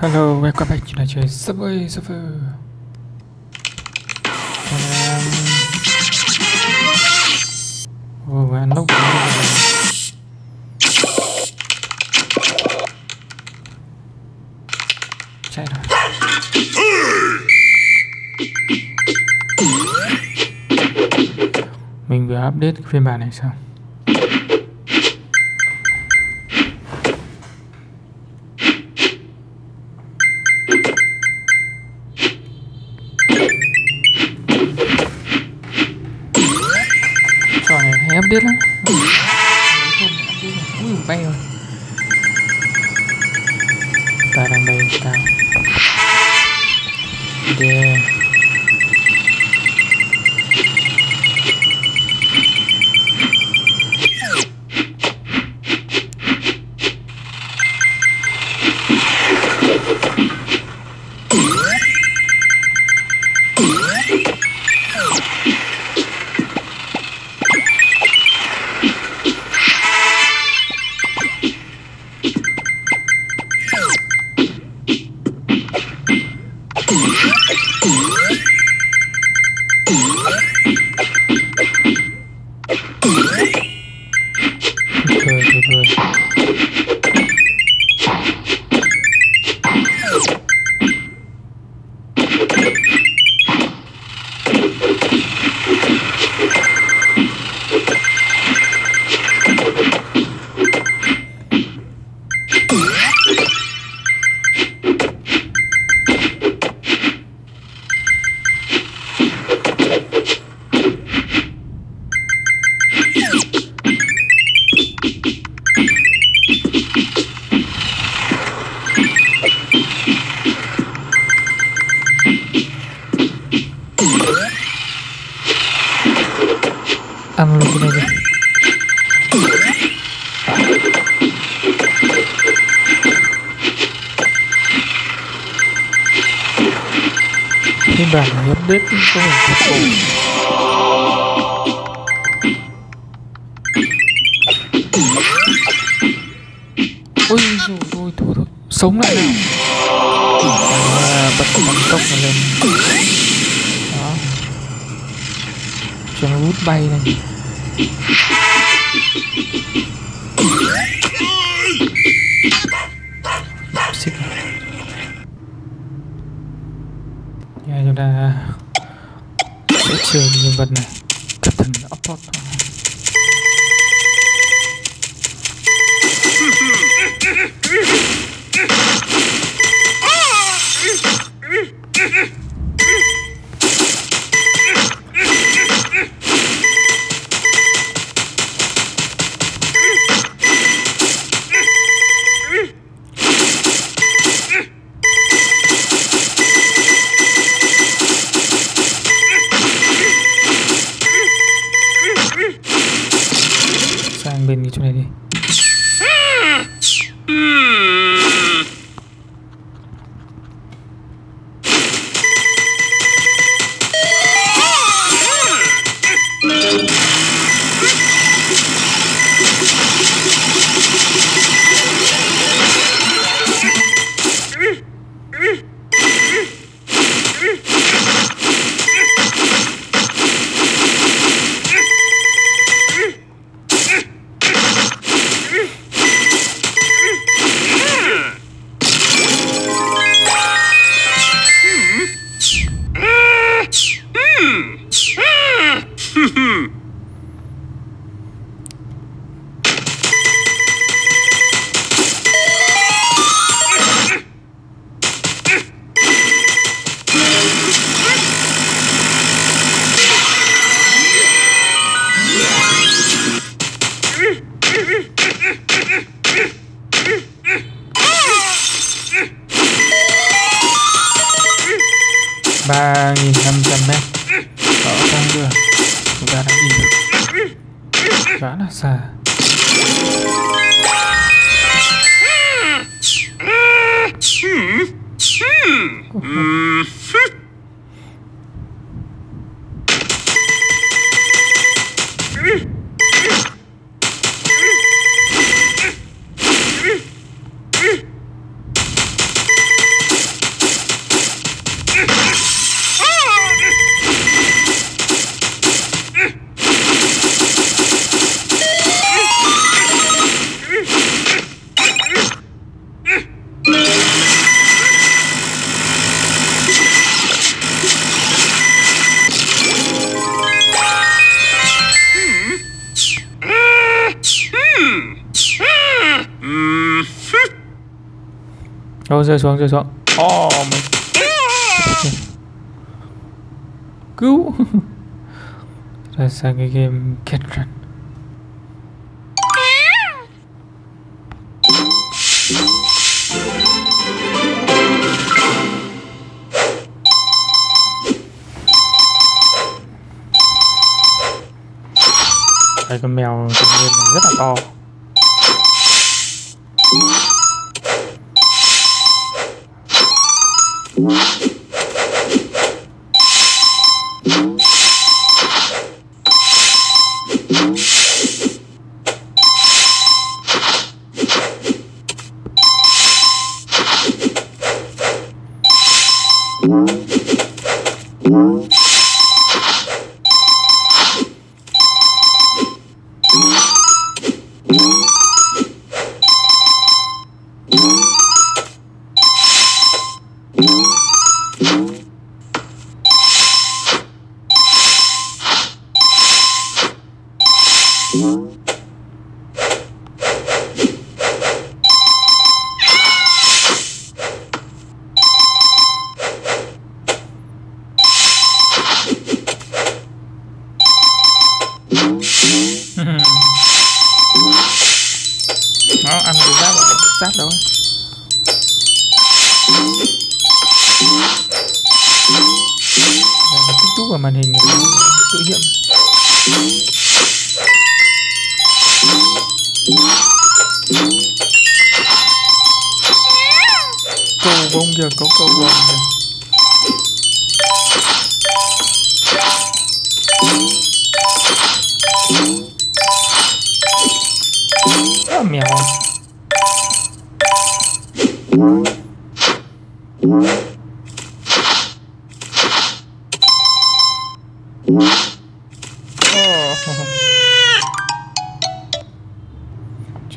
Hello, welcome back to chơi Subway Surfer. Ồ, ăn nốc Chạy rồi Mình vừa update phiên bản này xong. Update lắm ui bay rồi ta ôi dồi ôi thôi thôi sống lại nào. À, bật bắn tốc này lên. Đó. Cho nó rút bay này xích Nha chúng ta sẽ chơi nhân vật này. Cẩn thận Opport rơi xuống rơi xuống. Ồ mày Cứu. Ra sang cái game Cat Run. Đây con mèo game này rất là to sát đâu Đây là tích túc vào màn hình tự hiện. Cầu vông giờ có cầu vông kìa. Mèo chúng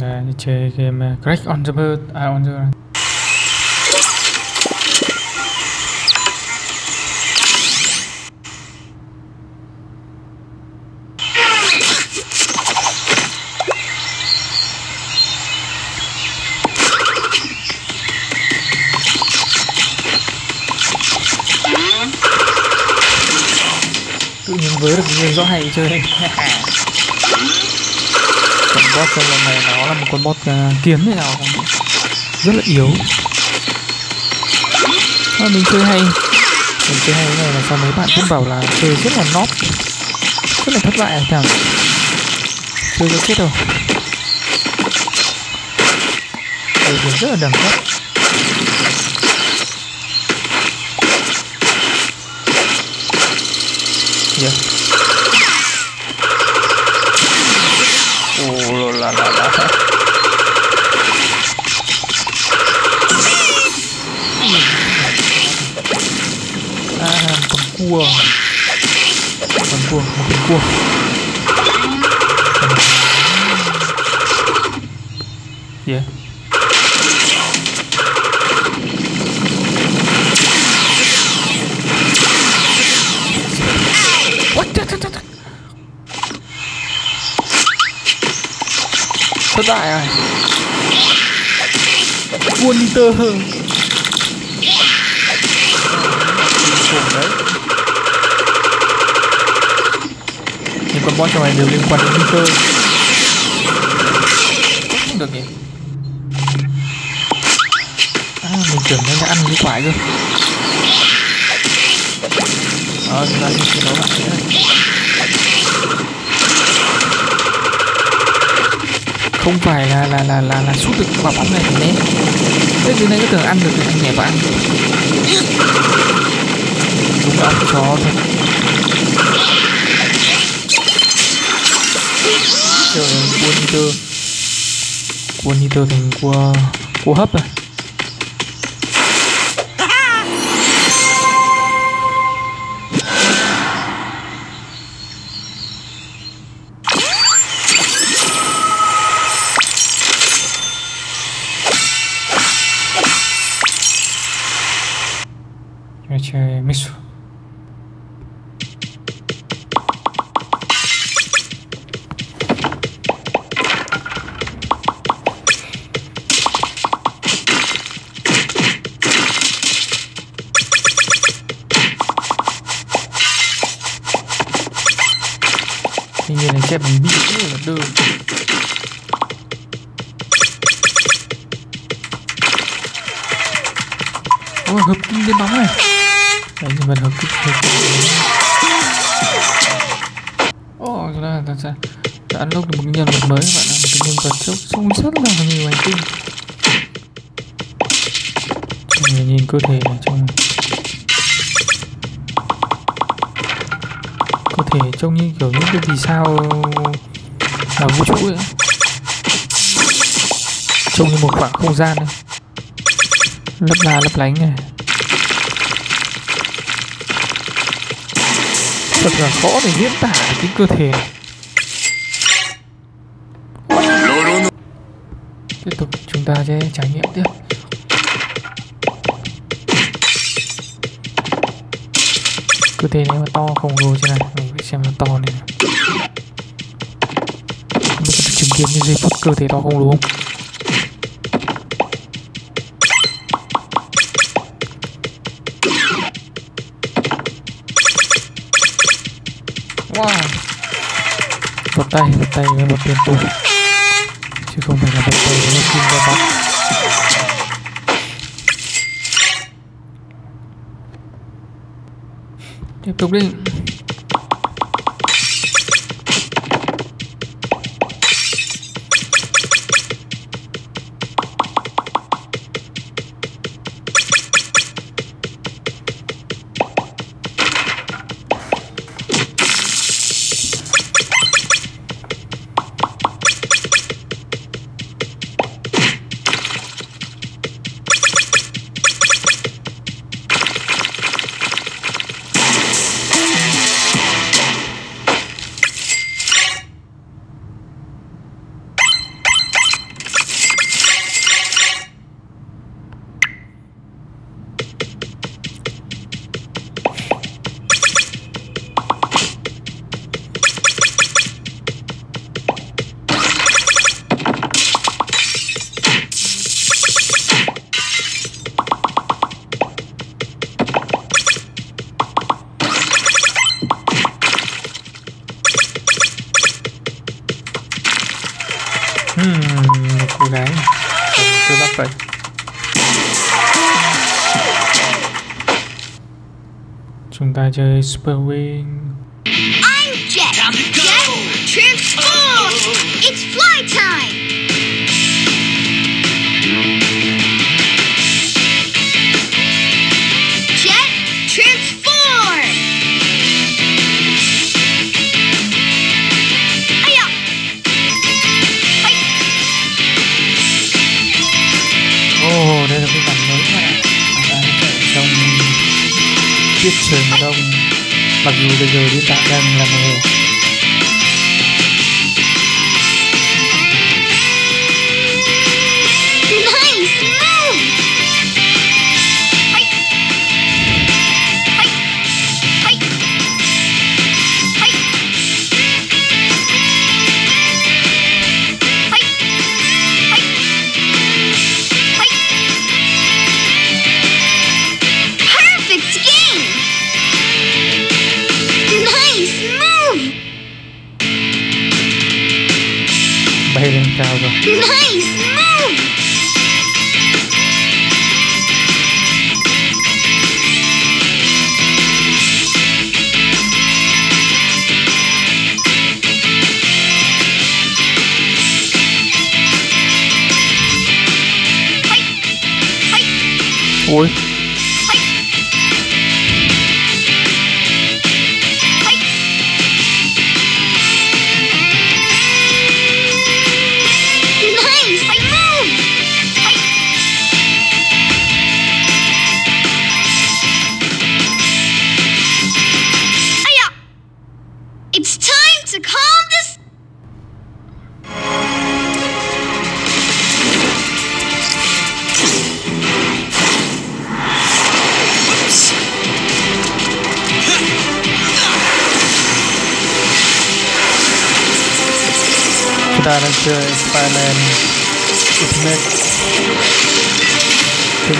ta đi chơi game crack Crash on the Bird à on the tự nhiên với được người rõ hay chơi con bot trong lần này nó là một con bot uh, kiếm thế nào không rất là yếu. À, mình chơi hay. Mình chơi hay này là sao mấy bạn cũng bảo là chơi rất là nóp rất là thất bại à, chẳng chơi có chết rồi chơi rất là đẳng cấp. Yeah. Oh la la la la. À, con cua. Con cua, một con cua. Yeah. Thất bại rồi. Wonder. Cùng đấy. Những con boss trong này đều liên quan đến Winter. Không được nhỉ? À, mình tưởng nó đã ăn cái quả cơ. Ờ, chúng ta đi chiến đấu lại nữa. Không phải là là là là là sút được quả bóng này thì né. Thế dưới nay có tưởng ăn được thì anh nhảy vào ăn. Đúng là ăn chó thật. Trời ơi, cua niter. Cua thành cua cua hấp rồi. Này chép bằng bị là đơ ôi hợp kim lên bóng này. Đấy nhưng mà hợp kim hợp kim ồ oh, ra thật ra đã unlock được một nhân vật mới các bạn ạ. Một cái nhân vật trông trông rất là nhiều hành tinh. Mình nhìn cơ thể này trông thể trông như kiểu những cái vì sao ở vũ trụ ấy. Trông như một khoảng không gian này lấp la lấp lánh này. Thật là khó để diễn tả cái cơ thể. Này tiếp tục chúng ta sẽ trải nghiệm tiếp. Cơ nếu mà to không lồ thế này, mình phải xem nó to này mình phải chứng kiến những giây phút cơ thể to không, đúng không? Wow. Bật tay bật tay với một tiền tù chứ không phải là bật tay với một kim ra bóng tiếp tục đi Chúng ta chơi Super Wing I'm Jet. Jet, transform! It's fly time! Jet, transform! Aya! Hi! Ồ, oh, đây là cái bản mới các bạn Chúng ta sẽ chạy trong tiết trời pag-uulog-ulog, takdan lang eh.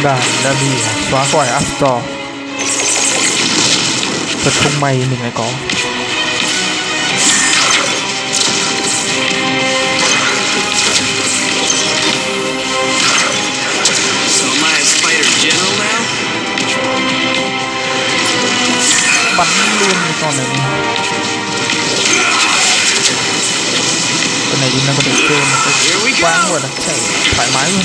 Bản đã bị xóa khỏi App Store. Thật không may mình lại có. Bắn luôn cái con này con này thì nó có thể chơi một cái quang gọi là chạy thoải mái luôn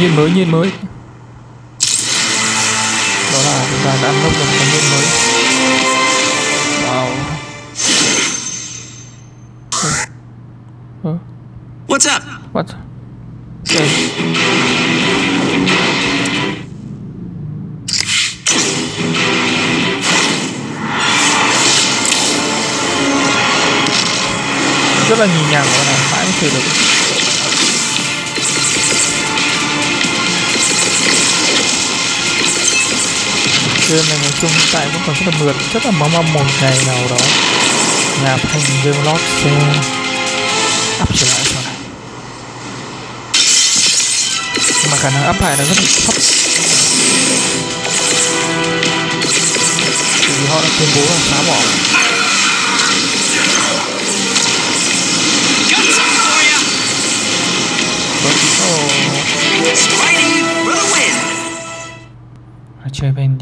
nhiên mới nhiên mới. Đó là chúng ta đã unlock được cái nhiên mới. Wow. Ơ, What's up? what? Okay. rất là nhì nhằng và làm mãi mới thử được game này nói chung hiện tại vẫn còn rất là mượt, rất là mong mong một ngày nào đó nhà thành game lót sẽ up trở lại sau này. Nhưng mà khả năng up lại là rất là thấp. Vì họ đã tuyên bố là phá bỏ. Vâng, Got something à, chơi bên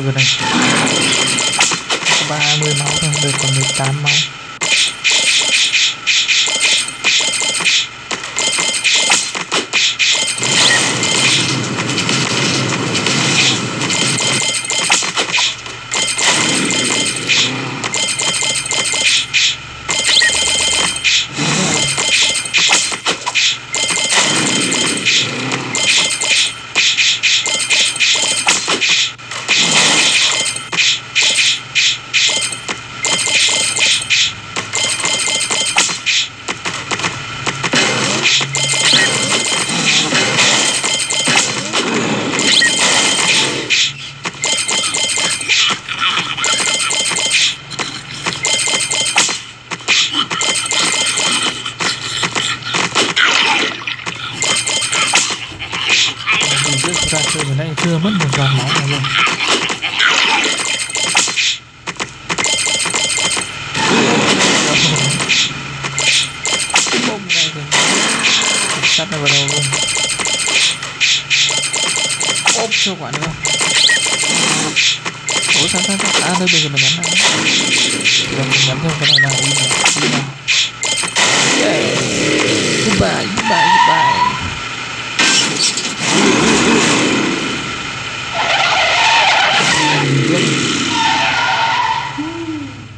đi Con này sắp ăn được rồi này Có 30 máu thôi, được còn 18 máu Mình biết ra chơi vừa nãy chưa mất một giọt máu nào luôn. Bông này kìa. Sắt nó vào đầu luôn. Ốp cho quả nữa. Ủa, sao sao sao? À đây, bây giờ mình nhắm lại. Bây giờ mình nhắm theo cái này nào Đi nào Đi nào